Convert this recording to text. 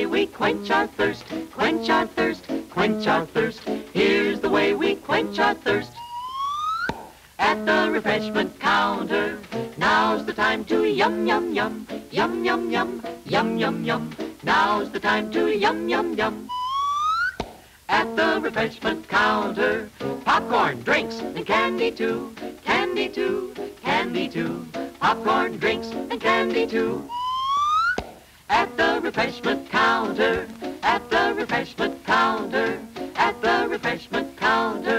way we quench our thirst, quench our thirst, quench our thirst. Here's the way we quench our thirst. At the refreshment counter, now's the time to yum, yum, yum, yum, yum, yum, yum, yum, yum. Now's the time to yum, yum, yum. At the refreshment counter, popcorn, drinks, and candy too, candy too, candy too. Popcorn, drinks, and candy too. The refreshment counter, at the refreshment counter, at the refreshment counter,